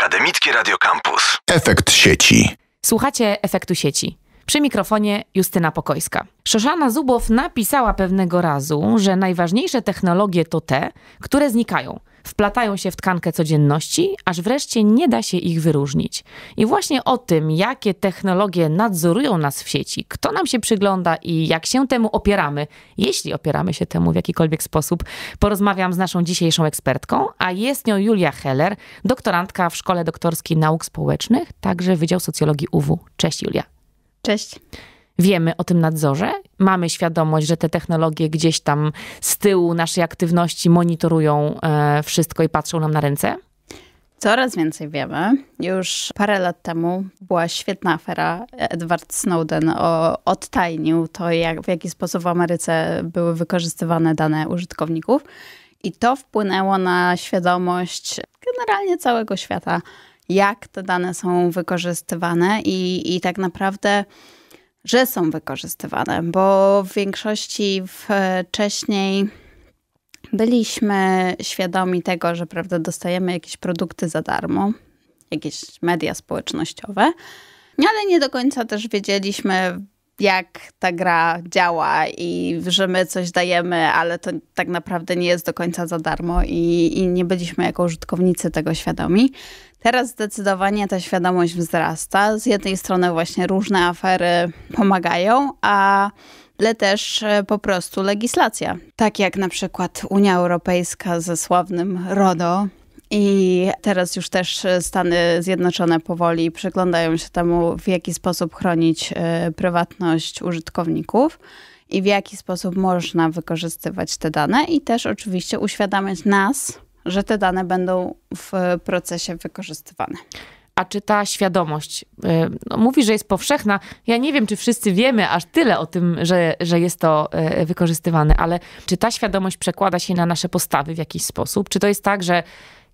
Akademickie Radio Campus. Efekt sieci. Słuchacie efektu sieci. Przy mikrofonie Justyna Pokojska. Szoszana Zubow napisała pewnego razu, że najważniejsze technologie to te, które znikają, wplatają się w tkankę codzienności, aż wreszcie nie da się ich wyróżnić. I właśnie o tym, jakie technologie nadzorują nas w sieci, kto nam się przygląda i jak się temu opieramy, jeśli opieramy się temu w jakikolwiek sposób, porozmawiam z naszą dzisiejszą ekspertką, a jest nią Julia Heller, doktorantka w Szkole Doktorskiej Nauk Społecznych, także Wydział Socjologii UW. Cześć Julia. Cześć. Wiemy o tym nadzorze, mamy świadomość, że te technologie gdzieś tam z tyłu naszej aktywności monitorują e, wszystko i patrzą nam na ręce? Coraz więcej wiemy. Już parę lat temu była świetna afera. Edward Snowden o, odtajnił to, jak, w jaki sposób w Ameryce były wykorzystywane dane użytkowników. I to wpłynęło na świadomość generalnie całego świata, jak te dane są wykorzystywane i, i tak naprawdę że są wykorzystywane, bo w większości wcześniej byliśmy świadomi tego, że prawda, dostajemy jakieś produkty za darmo, jakieś media społecznościowe, ale nie do końca też wiedzieliśmy, jak ta gra działa i że my coś dajemy, ale to tak naprawdę nie jest do końca za darmo i, i nie byliśmy jako użytkownicy tego świadomi. Teraz zdecydowanie ta świadomość wzrasta. Z jednej strony właśnie różne afery pomagają, a ale też e, po prostu legislacja. Tak jak na przykład Unia Europejska ze sławnym RODO, i teraz już też Stany Zjednoczone powoli przyglądają się temu, w jaki sposób chronić e, prywatność użytkowników i w jaki sposób można wykorzystywać te dane, i też oczywiście uświadamiać nas, że te dane będą w procesie wykorzystywane. A czy ta świadomość, y, no, mówi, że jest powszechna. Ja nie wiem, czy wszyscy wiemy aż tyle o tym, że, że jest to wykorzystywane, ale czy ta świadomość przekłada się na nasze postawy w jakiś sposób? Czy to jest tak, że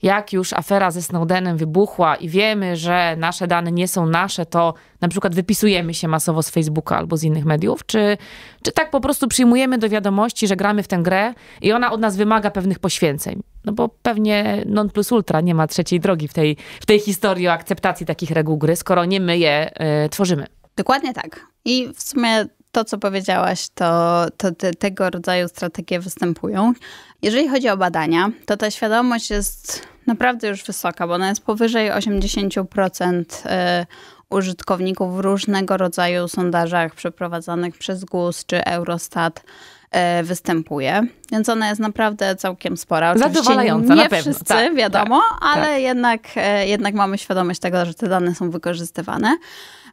jak już afera ze Snowdenem wybuchła i wiemy, że nasze dane nie są nasze, to na przykład wypisujemy się masowo z Facebooka albo z innych mediów? Czy, czy tak po prostu przyjmujemy do wiadomości, że gramy w tę grę i ona od nas wymaga pewnych poświęceń? No bo pewnie non plus ultra nie ma trzeciej drogi w tej, w tej historii o akceptacji takich reguł gry, skoro nie my je y, tworzymy. Dokładnie tak. I w sumie to, co powiedziałaś, to, to te, tego rodzaju strategie występują. Jeżeli chodzi o badania, to ta świadomość jest naprawdę już wysoka, bo ona jest powyżej 80% e, użytkowników w różnego rodzaju sondażach przeprowadzanych przez GUS czy Eurostat e, występuje, więc ona jest naprawdę całkiem spora. Oczywiście Zadowalająca, nie na pewno. wszyscy, tak, wiadomo, tak, ale tak. Jednak, e, jednak mamy świadomość tego, że te dane są wykorzystywane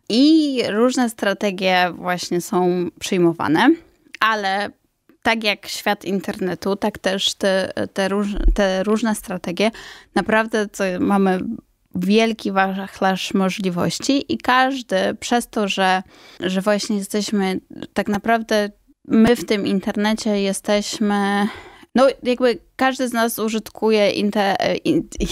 i różne strategie właśnie są przyjmowane, ale tak jak świat internetu, tak też te, te, róż, te różne strategie, naprawdę mamy wielki wachlarz możliwości i każdy przez to, że, że właśnie jesteśmy tak naprawdę my w tym internecie jesteśmy no, jakby każdy z nas użytkuje inter,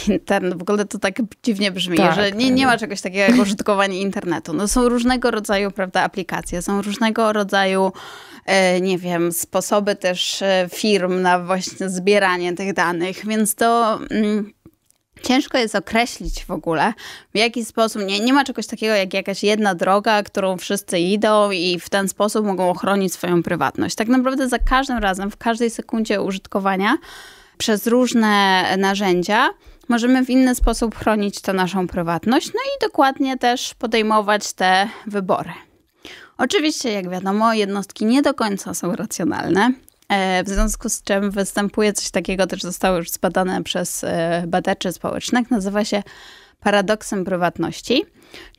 internet. W ogóle to tak dziwnie brzmi, tak, że nie, nie ma czegoś takiego jak użytkowanie internetu. No, są różnego rodzaju, prawda, aplikacje, są różnego rodzaju, e, nie wiem, sposoby też e, firm na właśnie zbieranie tych danych, więc to. Mm, Ciężko jest określić w ogóle, w jaki sposób. Nie, nie ma czegoś takiego jak jakaś jedna droga, którą wszyscy idą i w ten sposób mogą ochronić swoją prywatność. Tak naprawdę za każdym razem, w każdej sekundzie użytkowania przez różne narzędzia, możemy w inny sposób chronić tę naszą prywatność, no i dokładnie też podejmować te wybory. Oczywiście, jak wiadomo, jednostki nie do końca są racjonalne. E, w związku z czym występuje coś takiego, też zostało już zbadane przez e, badaczy społecznych, nazywa się paradoksem prywatności,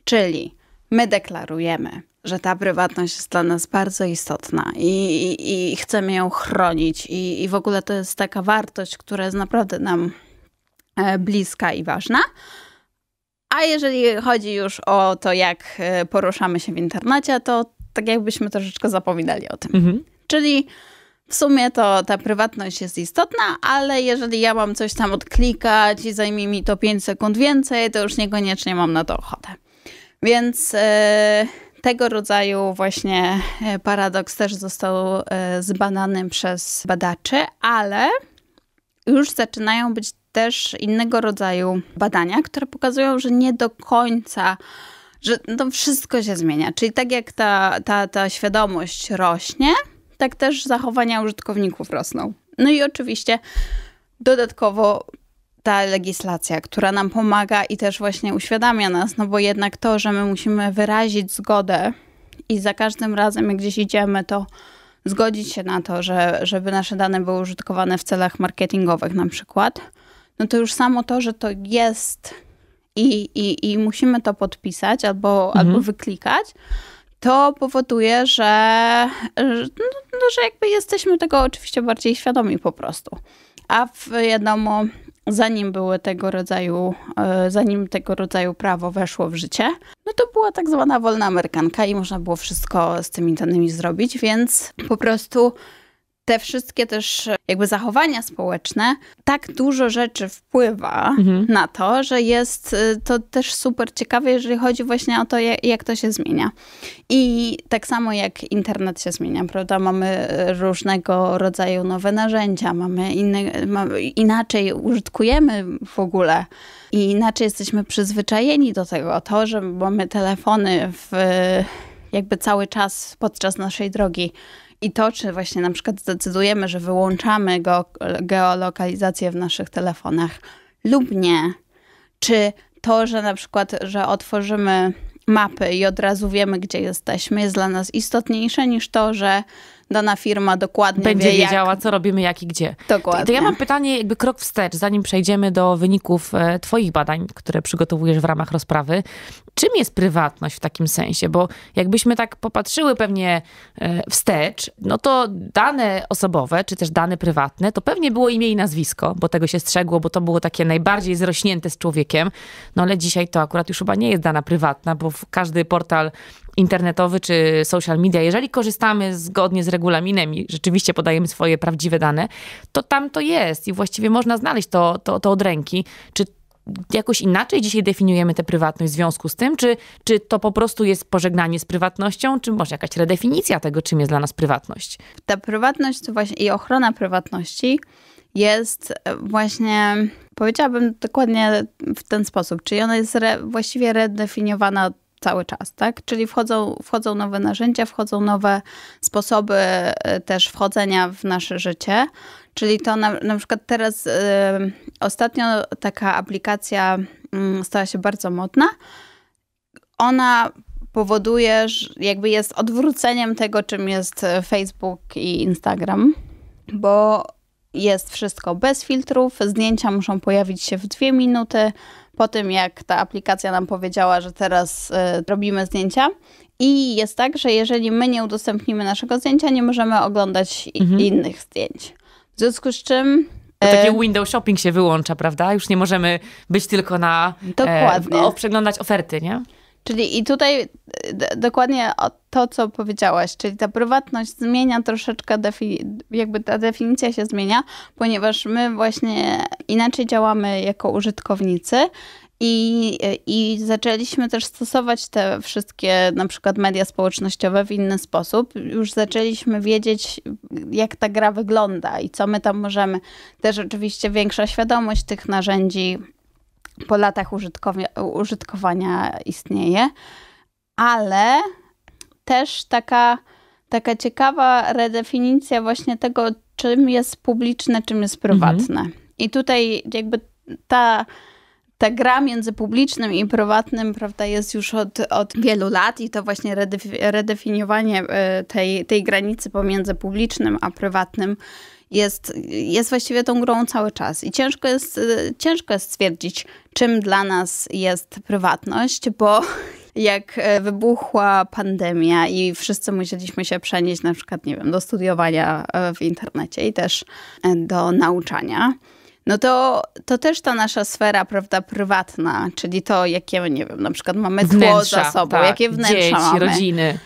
czyli my deklarujemy, że ta prywatność jest dla nas bardzo istotna i, i, i chcemy ją chronić i, i w ogóle to jest taka wartość, która jest naprawdę nam e, bliska i ważna. A jeżeli chodzi już o to, jak poruszamy się w internecie, to tak jakbyśmy troszeczkę zapominali o tym. Mhm. Czyli w sumie to ta prywatność jest istotna, ale jeżeli ja mam coś tam odklikać i zajmie mi to 5 sekund więcej, to już niekoniecznie mam na to ochotę. Więc e, tego rodzaju właśnie e, paradoks też został e, zbadany przez badaczy, ale już zaczynają być też innego rodzaju badania, które pokazują, że nie do końca że to wszystko się zmienia. Czyli tak jak ta, ta, ta świadomość rośnie, tak też zachowania użytkowników rosną. No i oczywiście dodatkowo ta legislacja, która nam pomaga i też właśnie uświadamia nas, no bo jednak to, że my musimy wyrazić zgodę i za każdym razem, jak gdzieś idziemy, to zgodzić się na to, że, żeby nasze dane były użytkowane w celach marketingowych na przykład, no to już samo to, że to jest i, i, i musimy to podpisać albo, mhm. albo wyklikać, to powoduje, że, no, że jakby jesteśmy tego oczywiście bardziej świadomi po prostu. A wiadomo, zanim były tego rodzaju, e, zanim tego rodzaju prawo weszło w życie, no to była tak zwana wolna amerykanka i można było wszystko z tymi danymi zrobić, więc po prostu te wszystkie też jakby zachowania społeczne, tak dużo rzeczy wpływa mhm. na to, że jest y, to też super ciekawe, jeżeli chodzi właśnie o to, jak, jak, to się zmienia. I tak samo jak internet się zmienia, prawda? Mamy różnego rodzaju nowe narzędzia, mamy, inne, mamy inaczej użytkujemy w ogóle i inaczej jesteśmy przyzwyczajeni do tego. To, że mamy telefony w jakby cały czas podczas naszej drogi i to, czy właśnie na przykład zdecydujemy, że wyłączamy go, geolokalizację w naszych telefonach lub nie, czy to, że na przykład, że otworzymy mapy i od razu wiemy, gdzie jesteśmy, jest dla nas istotniejsze niż to, że dana firma dokładnie Będzie wie, wiedziała, jak... co robimy, jak i gdzie. Dokładnie. To ja mam pytanie, jakby krok wstecz, zanim przejdziemy do wyników e, Twoich badań, które przygotowujesz w ramach rozprawy. Czym jest prywatność w takim sensie? Bo jakbyśmy tak popatrzyły pewnie e, wstecz, no to dane osobowe, czy też dane prywatne, to pewnie było imię i nazwisko, bo tego się strzegło, bo to było takie najbardziej zrośnięte z człowiekiem. No ale dzisiaj to akurat już chyba nie jest dana prywatna, bo każdy portal internetowy czy social media, jeżeli korzystamy zgodnie z regulaminem i rzeczywiście podajemy swoje prawdziwe dane, to tam to jest i właściwie można znaleźć to, to, to od ręki. Czy jakoś inaczej dzisiaj definiujemy tę prywatność w związku z tym? Czy, czy to po prostu jest pożegnanie z prywatnością, czy może jakaś redefinicja tego, czym jest dla nas prywatność? Ta prywatność to właśnie i ochrona prywatności jest właśnie, powiedziałabym dokładnie w ten sposób, czyli ona jest re, właściwie redefiniowana cały czas, tak? Czyli wchodzą, wchodzą nowe narzędzia, wchodzą nowe sposoby e, też wchodzenia w nasze życie. Czyli to na, na przykład teraz y, ostatnio taka aplikacja y, stała się bardzo modna. Ona powoduje, że jakby jest odwróceniem tego, czym jest Facebook i Instagram, bo jest wszystko bez filtrów, zdjęcia muszą pojawić się w dwie minuty, po tym, jak ta aplikacja nam powiedziała, że teraz y, robimy zdjęcia. I jest tak, że jeżeli my nie udostępnimy naszego zdjęcia, nie możemy oglądać mhm. innych zdjęć. W związku z czym to takie e, window shopping się wyłącza, prawda? Już nie możemy być tylko na. E, dokładnie. E, przeglądać oferty, nie? Czyli i tutaj e, dokładnie to, co powiedziałaś, czyli ta prywatność zmienia troszeczkę, jakby ta definicja się zmienia, ponieważ my właśnie inaczej działamy jako użytkownicy. I, I zaczęliśmy też stosować te wszystkie, na przykład media społecznościowe w inny sposób. Już zaczęliśmy wiedzieć, jak ta gra wygląda i co my tam możemy. Też oczywiście większa świadomość tych narzędzi po latach użytkowania istnieje, ale też taka, taka ciekawa redefinicja właśnie tego, czym jest publiczne, czym jest prywatne. Mhm. I tutaj jakby ta, ta gra między publicznym i prywatnym, prawda, jest już od, od wielu lat i to właśnie redefiniowanie e, tej, tej granicy pomiędzy publicznym a prywatnym jest, jest właściwie tą grą cały czas. I ciężko jest, ciężko jest stwierdzić, czym dla nas jest prywatność, bo jak wybuchła pandemia i wszyscy musieliśmy się przenieść na przykład, nie wiem, do studiowania w internecie i też do nauczania, no to, to też ta nasza sfera, prawda, prywatna, czyli to, jakie, nie wiem, na przykład mamy tło wnętrza, za sobą, tak, jakie wnętrza dzieci, mamy. rodziny.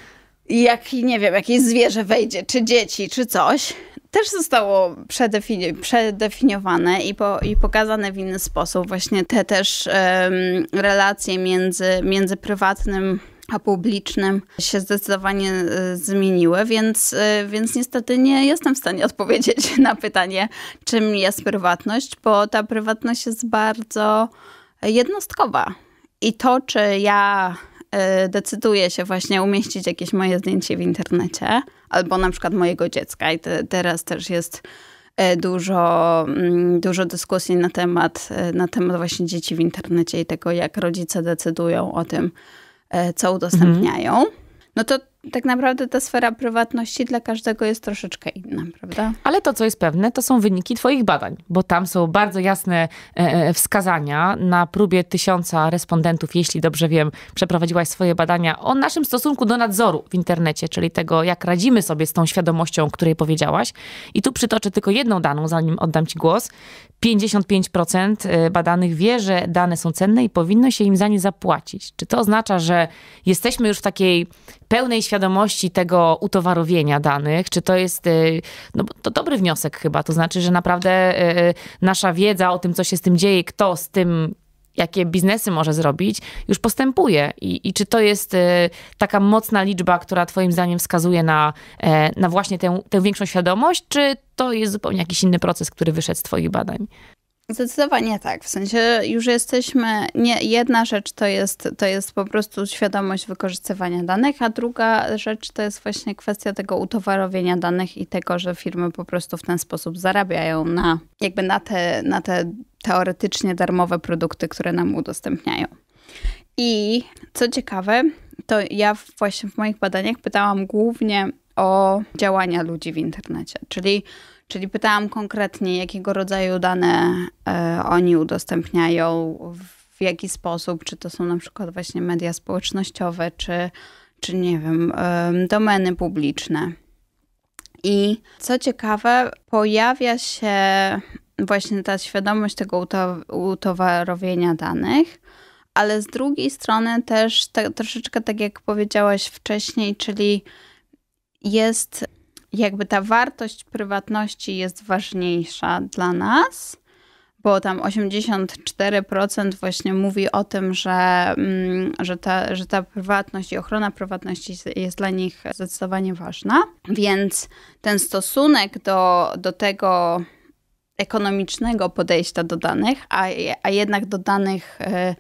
Jak, nie wiem, jakieś zwierzę wejdzie, czy dzieci, czy coś, też zostało przedefini przedefiniowane i, po, i pokazane w inny sposób. Właśnie te też um, relacje między, między prywatnym a publicznym się zdecydowanie y, zmieniły, więc, y, więc niestety nie jestem w stanie odpowiedzieć na pytanie, czym jest prywatność, bo ta prywatność jest bardzo jednostkowa. I to, czy ja decyduję się właśnie umieścić jakieś moje zdjęcie w internecie, albo na przykład mojego dziecka, i te, teraz też jest dużo, mm, dużo dyskusji na temat, na temat właśnie dzieci w internecie i tego, jak rodzice decydują o tym, E, co udostępniają, mhm. no to tak naprawdę ta sfera prywatności dla każdego jest troszeczkę inna, prawda? Ale to, co jest pewne, to są wyniki Twoich badań, bo tam są bardzo jasne e, e, wskazania na próbie tysiąca respondentów, jeśli dobrze wiem, przeprowadziłaś swoje badania o naszym stosunku do nadzoru w internecie, czyli tego, jak radzimy sobie z tą świadomością, o której powiedziałaś. I tu przytoczę tylko jedną daną, zanim oddam Ci głos. 55% e, badanych wie, że dane są cenne i powinno się im za nie zapłacić. Czy to oznacza, że jesteśmy już w takiej pełnej świadomości tego utowarowienia danych? Czy to jest, e, no to dobry wniosek chyba, to znaczy, że naprawdę e, nasza wiedza o tym, co się z tym dzieje, kto z tym jakie biznesy może zrobić, już postępuje. I, i czy to jest taka mocna liczba, która Twoim zdaniem wskazuje na, na właśnie tę, tę większą świadomość, czy to jest zupełnie jakiś inny proces, który wyszedł z Twoich badań. Zdecydowanie tak. W sensie już jesteśmy. Nie, jedna rzecz to jest, to jest po prostu świadomość wykorzystywania danych, a druga rzecz to jest właśnie kwestia tego utowarowienia danych i tego, że firmy po prostu w ten sposób zarabiają na jakby na te, na te teoretycznie darmowe produkty, które nam udostępniają. I co ciekawe, to ja właśnie w moich badaniach pytałam głównie o działania ludzi w internecie. Czyli, czyli pytałam konkretnie, jakiego rodzaju dane e, oni udostępniają, w jaki sposób, czy to są na przykład właśnie media społecznościowe, czy, czy nie wiem, domeny publiczne. I co ciekawe, pojawia się właśnie ta świadomość tego utowarowienia danych, ale z drugiej strony też te, troszeczkę tak jak powiedziałaś wcześniej, czyli jest jakby ta wartość prywatności jest ważniejsza dla nas, bo tam 84% właśnie mówi o tym, że, mm, że, ta, że ta prywatność i ochrona prywatności jest dla nich zdecydowanie ważna. Więc ten stosunek do, do tego ekonomicznego podejścia do danych, a, a jednak do danych y,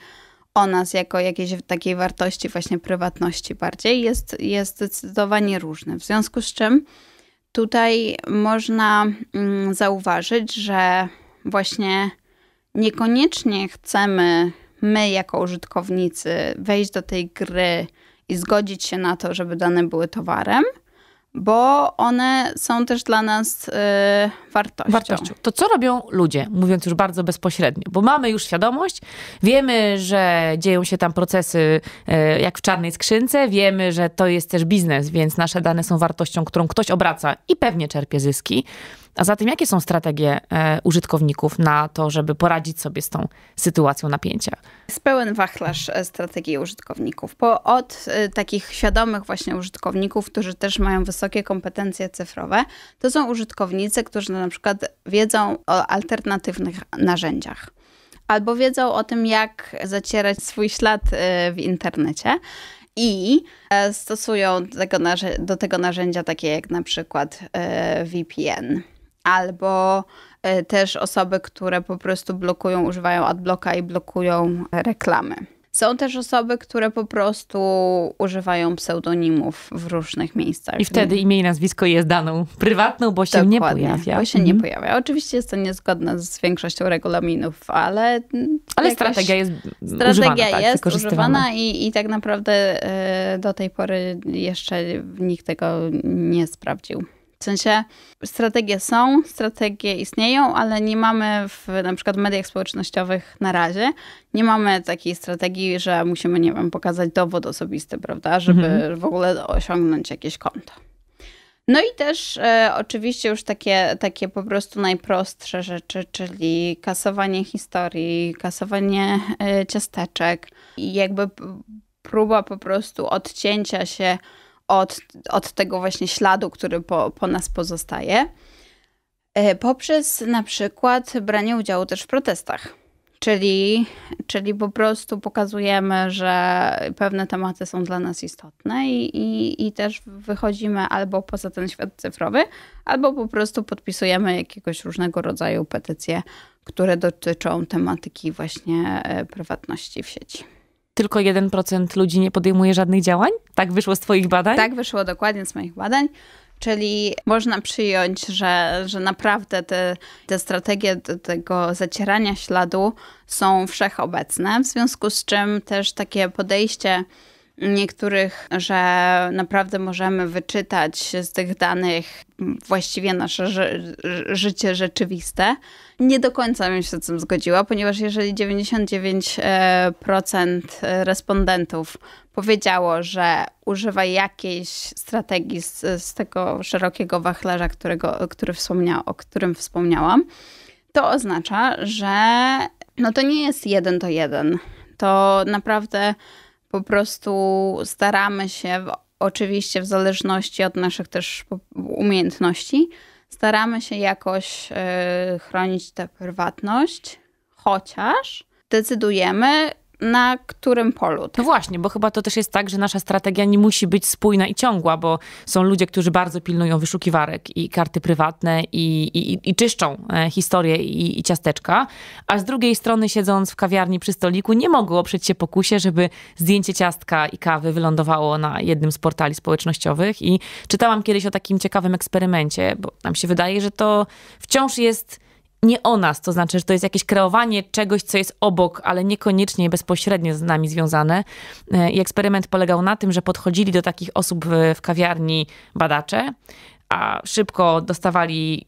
o nas jako jakiejś takiej wartości właśnie prywatności bardziej jest, jest zdecydowanie różny. W związku z czym tutaj można mm, zauważyć, że właśnie niekoniecznie chcemy my jako użytkownicy wejść do tej gry i zgodzić się na to, żeby dane były towarem, bo one są też dla nas y, wartością. wartością. To co robią ludzie, mówiąc już bardzo bezpośrednio? Bo mamy już świadomość, wiemy, że dzieją się tam procesy y, jak w czarnej skrzynce, wiemy, że to jest też biznes, więc nasze dane są wartością, którą ktoś obraca i pewnie czerpie zyski. A zatem jakie są strategie e, użytkowników na to, żeby poradzić sobie z tą sytuacją napięcia? Jest pełen wachlarz e, strategii użytkowników. Po, od e, takich świadomych właśnie użytkowników, którzy też mają wysokie kompetencje cyfrowe, to są użytkownicy, którzy na przykład wiedzą o alternatywnych narzędziach albo wiedzą o tym, jak zacierać swój ślad w internecie i stosują do tego narzędzia takie jak na przykład VPN albo e, też osoby, które po prostu blokują, używają adblocka i blokują reklamy. Są też osoby, które po prostu używają pseudonimów w różnych miejscach. I wtedy imię i nazwisko jest daną prywatną, bo się Dokładnie, nie pojawia. Bo się mhm. nie pojawia. Oczywiście jest to niezgodne z większością regulaminów, ale. Ale strategia jest strategia używana. Tak, jest używana i, i tak naprawdę y, do tej pory jeszcze nikt tego nie sprawdził. W sensie strategie są, strategie istnieją, ale nie mamy w na przykład mediach społecznościowych na razie, nie mamy takiej strategii, że musimy, nie wiem, pokazać dowód osobisty, prawda, żeby mhm. w ogóle osiągnąć jakieś konto. No i też e, oczywiście już takie, takie po prostu najprostsze rzeczy, czyli kasowanie historii, kasowanie e, ciasteczek i jakby próba po prostu odcięcia się od, od tego właśnie śladu, który po, po nas pozostaje, e, poprzez na przykład branie udziału też w protestach. Czyli, czyli po prostu pokazujemy, że pewne tematy są dla nas istotne i, i, i też wychodzimy albo poza ten świat cyfrowy, albo po prostu podpisujemy jakiegoś różnego rodzaju petycje, które dotyczą tematyki właśnie e, prywatności w sieci. Tylko 1% ludzi nie podejmuje żadnych działań? Tak wyszło z Twoich badań? Tak wyszło dokładnie z moich badań. Czyli można przyjąć, że, że naprawdę te, te strategie tego zacierania śladu są wszechobecne, w związku z czym też takie podejście niektórych, że naprawdę możemy wyczytać z tych danych właściwie nasze ży życie rzeczywiste. Nie do końca bym się z tym zgodziła, ponieważ jeżeli 99% respondentów powiedziało, że używa jakiejś strategii z, z tego szerokiego wachlarza, którego, który wspomnia, o którym wspomniałam, to oznacza, że no to nie jest jeden do jeden. To naprawdę po prostu staramy się, oczywiście w zależności od naszych też umiejętności, staramy się jakoś yy, chronić tę prywatność, chociaż decydujemy, na którym polu. No właśnie, bo chyba to też jest tak, że nasza strategia nie musi być spójna i ciągła, bo są ludzie, którzy bardzo pilnują wyszukiwarek i karty prywatne i, i, i czyszczą e, historię i, i, ciasteczka, a z drugiej strony siedząc w kawiarni przy stoliku nie mogą oprzeć się pokusie, żeby zdjęcie ciastka i kawy wylądowało na jednym z portali społecznościowych i czytałam kiedyś o takim ciekawym eksperymencie, bo nam się wydaje, że to wciąż jest nie o nas, to znaczy, że to jest jakieś kreowanie czegoś, co jest obok, ale niekoniecznie bezpośrednio z nami związane. E, I eksperyment polegał na tym, że podchodzili do takich osób w, w kawiarni badacze, a szybko dostawali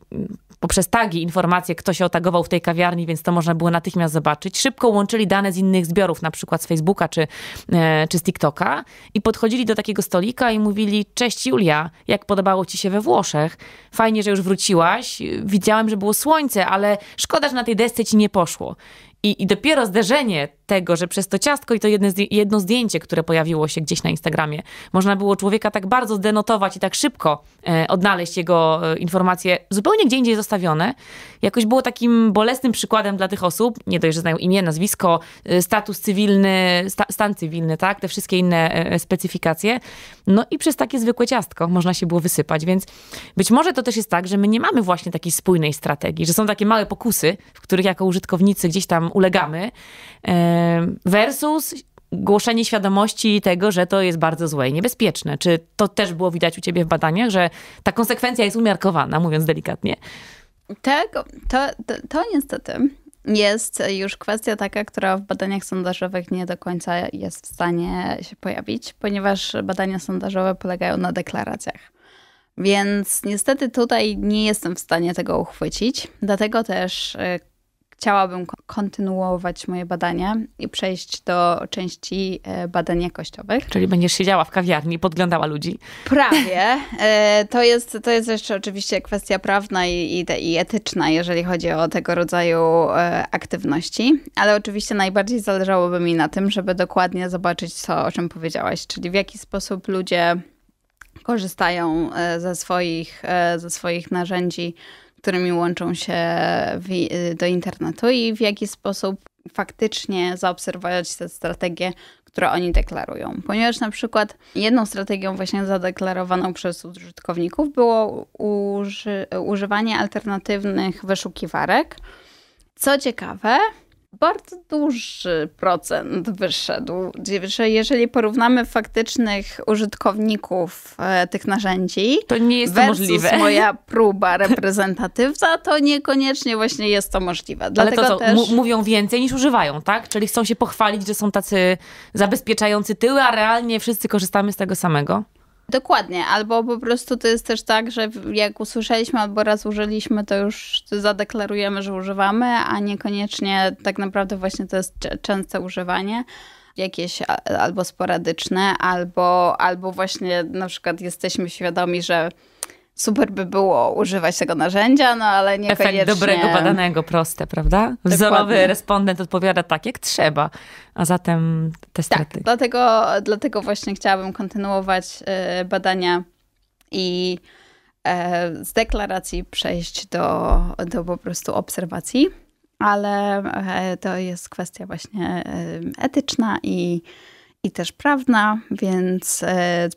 poprzez tagi informacje, kto się otagował w tej kawiarni, więc to można było natychmiast zobaczyć. Szybko łączyli dane z innych zbiorów, na przykład z Facebooka czy, e, czy z TikToka i podchodzili do takiego stolika i mówili, cześć Julia, jak podobało ci się we Włoszech? Fajnie, że już wróciłaś. Widziałem, że było słońce, ale szkoda, że na tej desce ci nie poszło. I, I dopiero zderzenie tego, że przez to ciastko i to jedno, jedno zdjęcie, które pojawiło się gdzieś na Instagramie, można było człowieka tak bardzo zdenotować i tak szybko e, odnaleźć jego e, informacje zupełnie gdzie indziej zostawione, jakoś było takim bolesnym przykładem dla tych osób, nie dość, że znają imię, nazwisko, e, status cywilny, sta, stan cywilny, tak, te wszystkie inne e, specyfikacje. No i przez takie zwykłe ciastko można się było wysypać, więc być może to też jest tak, że my nie mamy właśnie takiej spójnej strategii, że są takie małe pokusy, w których jako użytkownicy gdzieś tam ulegamy, versus głoszenie świadomości tego, że to jest bardzo złe i niebezpieczne. Czy to też było widać u ciebie w badaniach, że ta konsekwencja jest umiarkowana, mówiąc delikatnie? Tego, to, to, to niestety jest już kwestia taka, która w badaniach sondażowych nie do końca jest w stanie się pojawić, ponieważ badania sondażowe polegają na deklaracjach. Więc niestety tutaj nie jestem w stanie tego uchwycić. Dlatego też y, chciałabym kontynuować moje badania i przejść do części e, badań jakościowych. Czyli będziesz siedziała w kawiarni i podglądała ludzi? Prawie. E, to jest, to jest jeszcze oczywiście kwestia prawna i, i, i etyczna, jeżeli chodzi o tego rodzaju e, aktywności, ale oczywiście najbardziej zależałoby mi na tym, żeby dokładnie zobaczyć to, o czym powiedziałaś, czyli w jaki sposób ludzie korzystają ze swoich, ze swoich narzędzi którymi łączą się w, do internetu i w jaki sposób faktycznie zaobserwować te strategie, które oni deklarują. Ponieważ na przykład jedną strategią właśnie zadeklarowaną przez użytkowników było uży, używanie alternatywnych wyszukiwarek. Co ciekawe, bardzo duży procent wyszedł, że jeżeli porównamy faktycznych użytkowników e, tych narzędzi, to nie jest to możliwe. moja próba reprezentatywna, to niekoniecznie właśnie jest to możliwe. Dlatego Ale to co, też... mówią więcej niż używają, tak? Czyli chcą się pochwalić, że są tacy zabezpieczający tyły, a realnie wszyscy korzystamy z tego samego? Dokładnie, albo po prostu to jest też tak, że jak usłyszeliśmy albo raz użyliśmy, to już zadeklarujemy, że używamy, a niekoniecznie tak naprawdę właśnie to jest częste używanie. Jakieś albo sporadyczne, albo, albo właśnie na przykład jesteśmy świadomi, że super by było używać tego narzędzia, no ale niekoniecznie... Efekt dobrego badanego, proste, prawda? Wzorowy Dokładnie. respondent odpowiada tak, jak trzeba, a zatem te straty. Tak, dlatego, dlatego właśnie chciałabym kontynuować y, badania i e, z deklaracji przejść do, do po prostu obserwacji. ale to jest kwestia właśnie etyczna i, i też prawna, więc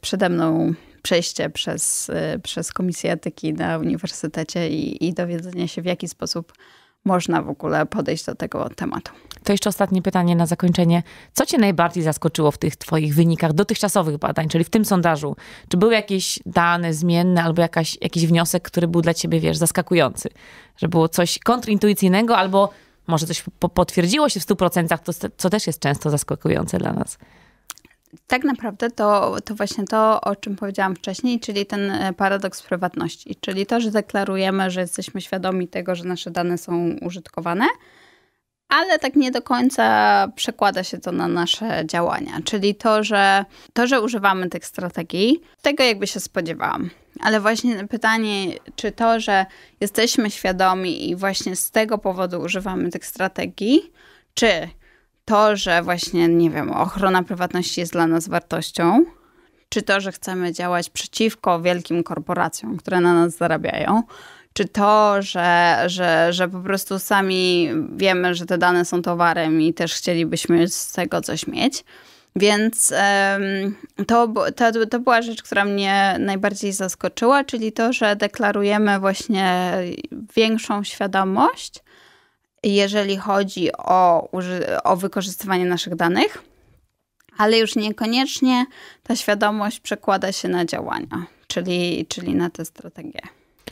przede mną przejście przez, przez Komisję Etyki na uniwersytecie i, i dowiedzenie się, w jaki sposób można w ogóle podejść do tego tematu. To jeszcze ostatnie pytanie na zakończenie. Co cię najbardziej zaskoczyło w tych twoich wynikach dotychczasowych badań, czyli w tym sondażu? Czy były jakieś dane zmienne albo jakaś, jakiś wniosek, który był dla ciebie, wiesz, zaskakujący? Że było coś kontrintuicyjnego albo może coś potwierdziło się w 100%, to, co też jest często zaskakujące dla nas? Tak naprawdę to, to właśnie to, o czym powiedziałam wcześniej, czyli ten e, paradoks prywatności. Czyli to, że deklarujemy, że jesteśmy świadomi tego, że nasze dane są użytkowane, ale tak nie do końca przekłada się to na nasze działania. Czyli to, że, to, że używamy tych strategii, tego jakby się spodziewałam. Ale właśnie pytanie, czy to, że jesteśmy świadomi i właśnie z tego powodu używamy tych strategii, czy to, że właśnie, nie wiem, ochrona prywatności jest dla nas wartością, czy to, że chcemy działać przeciwko wielkim korporacjom, które na nas zarabiają, czy to, że, że, że po prostu sami wiemy, że te dane są towarem i też chcielibyśmy z tego coś mieć. Więc to, to, to była rzecz, która mnie najbardziej zaskoczyła, czyli to, że deklarujemy właśnie większą świadomość jeżeli chodzi o, o wykorzystywanie naszych danych, ale już niekoniecznie ta świadomość przekłada się na działania, czyli, czyli na te strategie.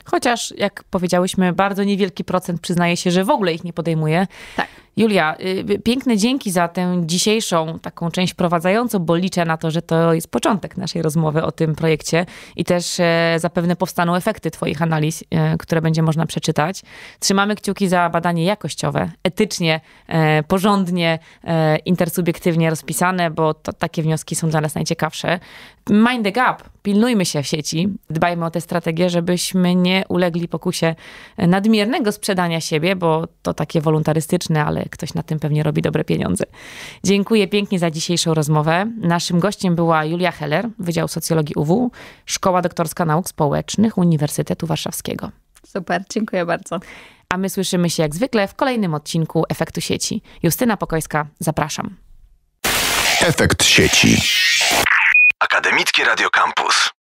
Chociaż, jak powiedziałyśmy, bardzo niewielki procent przyznaje się, że w ogóle ich nie podejmuje. Tak. Julia, y, piękne dzięki za tę dzisiejszą taką część prowadzającą, bo liczę na to, że to jest początek naszej rozmowy o tym projekcie i też e, zapewne powstaną efekty Twoich analiz, e, które będzie można przeczytać. Trzymamy kciuki za badanie jakościowe, etycznie, e, porządnie, intersubiektywnie rozpisane, bo to, takie wnioski są dla nas najciekawsze. Mind the gap, pilnujmy się w sieci, dbajmy o tę strategię, żebyśmy nie ulegli pokusie nadmiernego sprzedania siebie, bo to takie wolontarystyczne, ale ktoś na tym pewnie robi dobre pieniądze. Dziękuję pięknie za dzisiejszą rozmowę. Naszym gościem była Julia Heller, Wydział Socjologii UW, Szkoła Doktorska Nauk Społecznych Uniwersytetu Warszawskiego. Super, dziękuję bardzo. A my słyszymy się jak zwykle w kolejnym odcinku Efektu Sieci. Justyna Pokojska, zapraszam. Efekt sieci. Akademickie Radio Campus.